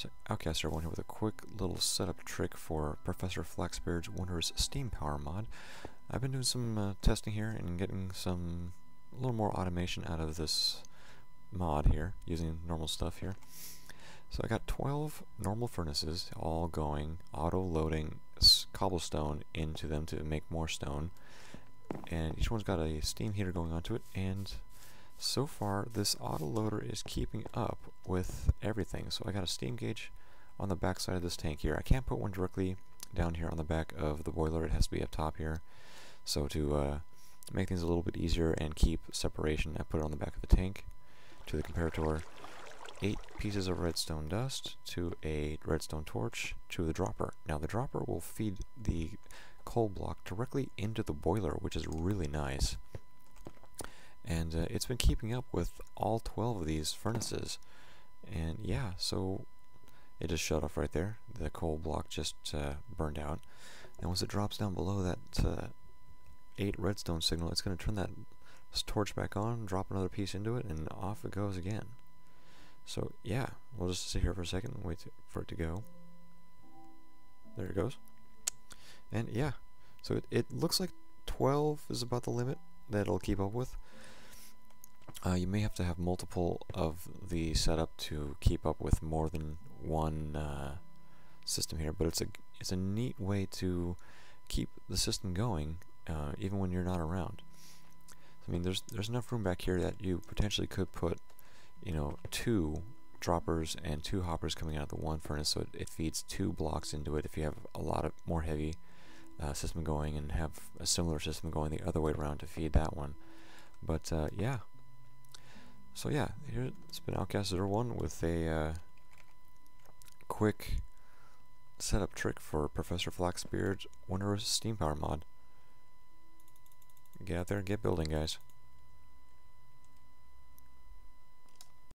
So Outcast everyone here with a quick little setup trick for Professor Flaxbeard's Wondrous Steam Power mod. I've been doing some uh, testing here and getting some a little more automation out of this mod here using normal stuff here. So I got 12 normal furnaces all going, auto-loading cobblestone into them to make more stone. And each one's got a steam heater going onto it and so far this autoloader is keeping up with everything. So I got a steam gauge on the back side of this tank here. I can't put one directly down here on the back of the boiler. It has to be up top here. So to uh, make things a little bit easier and keep separation, I put it on the back of the tank to the comparator. Eight pieces of redstone dust to a redstone torch to the dropper. Now the dropper will feed the coal block directly into the boiler, which is really nice and uh, it's been keeping up with all 12 of these furnaces. And yeah so it just shut off right there. The coal block just uh, burned out. And once it drops down below that uh, 8 redstone signal it's going to turn that torch back on drop another piece into it and off it goes again. So yeah we'll just sit here for a second and wait for it to go. There it goes. And yeah so it, it looks like 12 is about the limit that it'll keep up with uh, you may have to have multiple of the setup to keep up with more than one uh, system here, but it's a it's a neat way to keep the system going uh, even when you're not around. I mean, there's there's enough room back here that you potentially could put, you know, two droppers and two hoppers coming out of the one furnace, so it, it feeds two blocks into it. If you have a lot of more heavy uh, system going and have a similar system going the other way around to feed that one. But uh, yeah, so yeah, here it's been Outcast 01 with a uh, quick setup trick for Professor Flaxbeard's Wondrous Steam Power mod. Get out there and get building, guys.